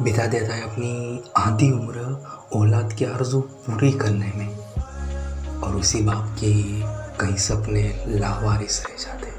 बिता देता है अपनी आधी उम्र औलाद की आरज़ू पूरी करने में। और उसी बाप के कई सपने लावारिस रह जाते